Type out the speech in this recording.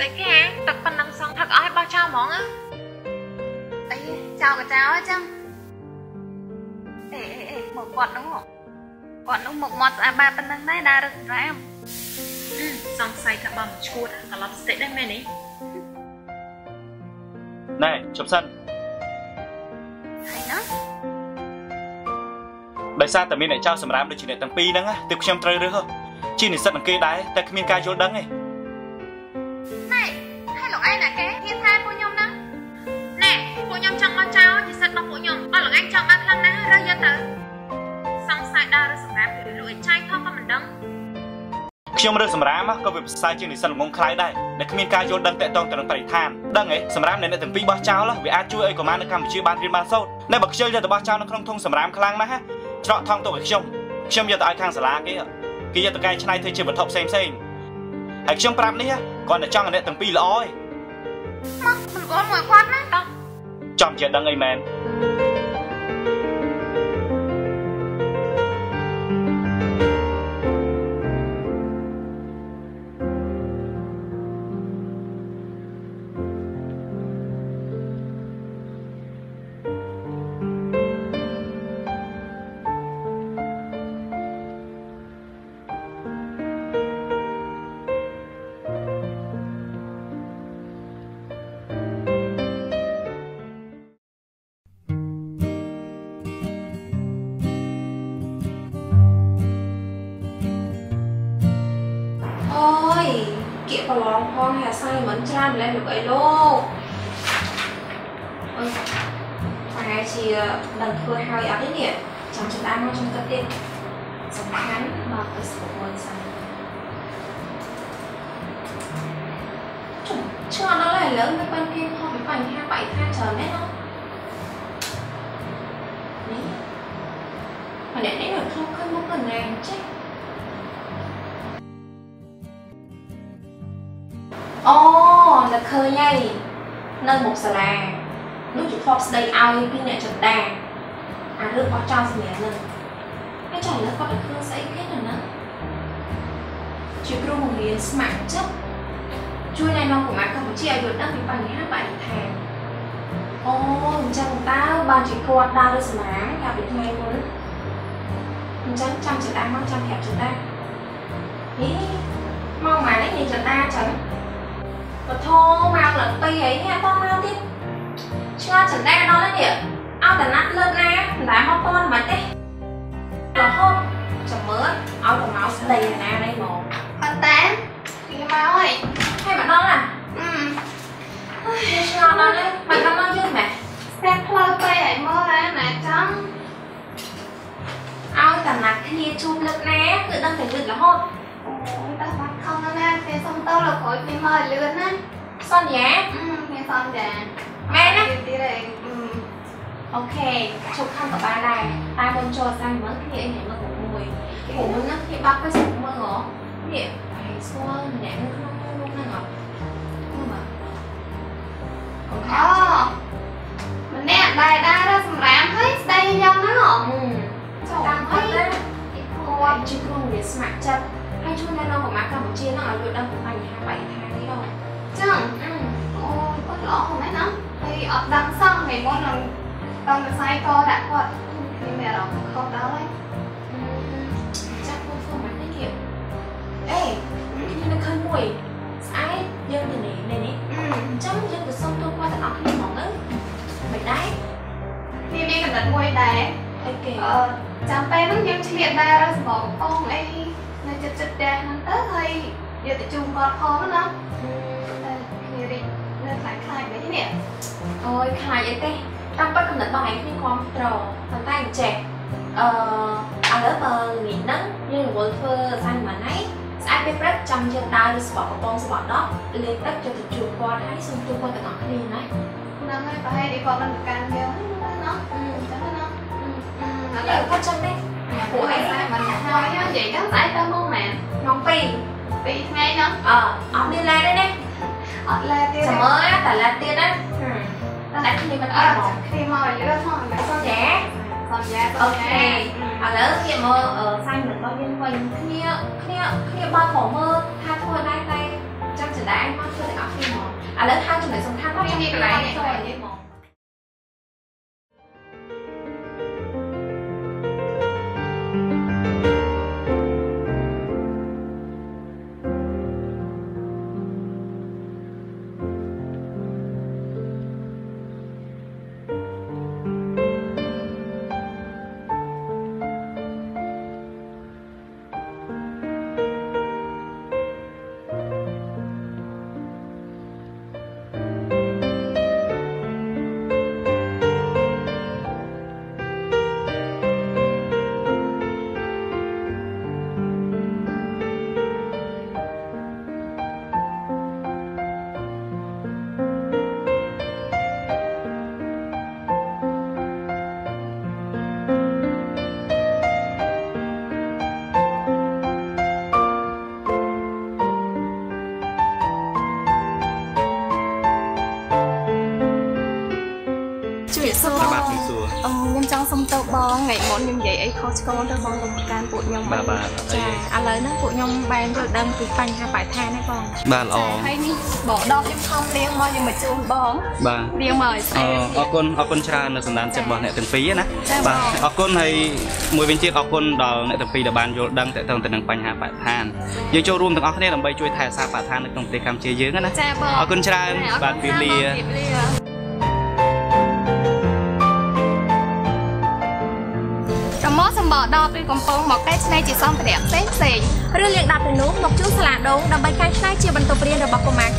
ស្អីគេទឹកប៉ុណ្ណឹងសងផឹកអស់ឲ្យបោះចោលហ្មងណាអីចោលក៏ចោលអញ្ចឹងអេអេអេមកគាត់នោះគាត់នោះមុខមាត់ស្អាតបាតប៉ុណ្ណឹងដែរដើររឹសរាមសង្ស័យថាបើមិនឈួតត្រឡប់ស្ទេដែរមែនទេណែជប់សិនហើយណាដោយសារតែមានអ្នកចៅសម្រាប់ដូចជាអ្នកទាំងពីរហ្នឹងទើបខ្ញុំត្រូវរើស ជានិស្សិតនឹងគេដែរតែគ្មានការយល់ដឹងទេណែហើយលោកឯងណាគេហ៊ានថាពួកខ្ញុំហ្នឹងណែពួកខ្ញុំចង់មកចោលនិស្សិតរបស់ពួកខ្ញុំអត់លោកឯងចង់បានខ្លាំងណាស់រើសយកទៅសង្ស័យដើររើសសម្រាប់ឬលោកឯងចាយផងក៏មិនដឹងខ្ញុំរើសសម្រាមក៏វាប្រសើរជាងនិស្សិតងងខ្លាយដែរដែលគ្មានការយល់ដឹងតកតងទៅនឹងបរិស្ថានដឹងហ៎សម្រាមអ្នកទាំងពីរបោះចោលវាអាចជួយឲ្យកុមារនៅកម្ពុជាបានរៀនបានសូត្រតែបើខ្ជិលយកទៅបោះចោលនៅក្នុងធុងសម្រាមខ្លាំងណាស់ច្រកថងទុកឲ្យខ្ញុំខ្ញុំយកទៅឲ្យខាងសាលាគេ គេយកទៅកែច្នៃធ្វើជាវត្ថុផ្សេងផ្សេងហើយខ្ញុំប្រាប់នេះគាត់តែចង់ឲ្យអ្នកទាំងពីរល្អឯងមកសង្កល់មួយគាត់ណាចំជាដឹងអីមែន ច្រើនម្លេះលោកអីលោកអឺប្រហែលជាដឹងធ្វើហើយអត់ទេនេះចាំចំដានមកចំគិតទៀតសំខាន់មកទៅស្គាល់សិនឆ្ងល់ដល់ហើយឥឡូវមិនបានគេខំពីបញ្ហាបៃថាច្រើនមែនណានេះម្នាក់នេះនៅក្នុងឃើញមុខកណ្ណាចេះ អូនឹកឃើញហើយនៅមុខសាលានោះជាធ្លាប់ស្ដីឲ្យពីអ្នកចន្ទាអារឿងបោះចោលសម្រាប់នឹងហើយចាឥឡូវគាត់ទៅធ្វើស្អីគេទៅណាជាគ្រូបង្រៀនស្ម័គ្រចិត្តជួយណែនាំកុមារកម្ពុជាឲ្យយល់ដឹងពីបញ្ហាបរិស្ថានអូអញ្ចឹងតើបានជាគាត់ដើរលើសម្រាមកាលពីថ្ងៃមុនអញ្ចឹងចាំចន្ទាមកចាំប្រាប់ចន្ទានេះមកម៉ានេះនិយាយចន្ទាចឹង បធមកឡើងពីអីនេះអត់មកទៀតឆ្ងល់ចន្ទាដល់ហើយនេះអោតណាត់លើកណាមិនដែលមកតន់មិនទេរហូតចាំមើលឲ្យទៅមកស្ដីណានេះហ្មងអត់តាពីមកហើយហើយមកដល់ណាអឺឆ្ងល់ដល់នេះមិនដល់មកយឺតម៉េចស្ទែផ្លូវទៅឲ្យមើលហើយណាចង់ឲ្យតាណាត់គ្នាជួបលើកណាគឺដឹងតែលើករហូត គេសុំតលោកក្រោយពីមកឲ្យលឿនណាសន្យាមានសន្យាមែនណាទៀតឯងអូខេជប់ខាងក៏បានដែរតែមុនចូលសាំមើលគ្នាអីមើលមួយព្រោះមុនណាគ្នាបាក់ទៅសុំមើលហ៎នេះហើយស្គាល់ម្នាក់នៅក្នុងរូបហ្នឹងហ៎មើលមើលអូម្នាក់ដែលដើរសម្រាមហើយស្ដីយ៉ាងហ្នឹងហ៎ចូលតាមហើយគាត់ជាគ្រូវាស្ម័គ្រចិត្តហើយជួយណែនាំកុមារកម្ពុជានឹងឲ្យយល់ដឹងពីបញ្ហាបរិស្ថាននេះដល់ចឹងអូគាត់ល្អមែនណាហើយអត់ដឹងសោះថ្ងៃមុននឹងតំវិស័យកដាក់គាត់ខ្ញុំមានអារម្មណ៍ខុសដល់ហើយចាក់ខ្លួនធ្វើមិននេះគៀអេខ្ញុំនឹកឃើញមួយស្អែកយើងទៅនេះនេះនេះអញ្ចឹងយើងទៅសុំទូគាត់ទាំងអស់គ្នាហ្មងទៅមិនដែរនេះមានកណ្ដិតមួយដែរអីគេអឺចាំពេលហ្នឹងយើងឆ្លៀតដែរសម្បោអងអីនៅចិត្តចិត្តផ្ទះហ្នឹងទៅហើ យយកទៅជូនគាត់ផងណាតែគ្នារីនៅខ្លាចខ្លាចវិញនេះអូយខ្លាចអីទេតាមពិតកំណត់បងឯងគ្នាគ្រប់ត្រប៉ុន្តែអញ្ចេះអឺឥឡូវបើងាកហ្នឹងយើងរវល់ធ្វើសាញ់បានហើយស្អែកពេលព្រឹកចាំយើងដើរឬស្បកកំប៉ុងស្បកដោះលេងទឹកចូលទៅជួបគាត់ហើយសុំជួបគាត់ទាំងអស់គ្នាណាហ្នឹងហើយប្រហែលនេះគាត់មិនប្រកាន់យើងណាអឺចឹងណាអឺឥឡូវគាត់ចឹងទេពួកឯងស្អែកមិនហើយនិយាយទៅស្អែកទៅមកមែនម៉ោង2 2ថ្ងៃហ្នឹងអឺអត់មានឡែទេណាអត់ឡែទៀតចាំមើលតែឡែទៀតណាតែគ្នាមិនអត់ហ្មងគ្នាមកឲ្យលឿនផងតែសន្យាសន្យាអូខេឥឡូវងាកមកសាញ់របស់យើងវិញគ្នាគ្នាគ្នាបើខំមើលថាធ្វើដែរតែចាំចដាឯងមកធ្វើទាំងអស់គ្នាឥឡូវហៅចំណុចសំខាន់មកនេះកន្លែងនេះកន្លែងនេះមក ជួយសួរបាទជំសួរអូខ្ញុំចង់សុំទោសបងថ្ងៃមុនខ្ញុំនិយាយអីខុសឆ្គងទៅបងកុំប្រកាន់ពួកខ្ញុំបាទបាទអត់អីចាឥឡូវហ្នឹងពួកខ្ញុំបានយល់ដឹងពីបញ្ហាបរិស្ថានហើយបងបាទល្អហើយនេះបងដកខ្ញុំខំលៀងមកខ្ញុំមកជូនបងបាទលៀងមកឲ្យស្អអាតអរគុណអរគុណច្រើននៅសម្ដានចិត្តរបស់អ្នកទាំងពីរណាចា៎បាទបងអរគុណហើយមួយវិញទៀតអរគុណដល់អ្នកទាំងពីរដែលបានយល់ដឹងតទៅទៅនឹងបញ្ហាបរិស្ថានយើងចូលរួមទាំងអស់គ្នាដើម្បីជួយថែរក្សាបរិស្ថាននៅក្នុងប្រទេសកម្ពុជាយើងណាចាបងអរគុណច្រើនចាអរគុណបាទពីលា ម្រាបលាចំមកសម្បកដបពីកំពង់មកកែច្នៃជាសម្ភារៈផ្សេងផ្សេងឬលាងដៃទៅនោះមកជូនសាលាដងដើម្បីកែច្នៃជាបន្ទប់រៀនរបស់កុមារ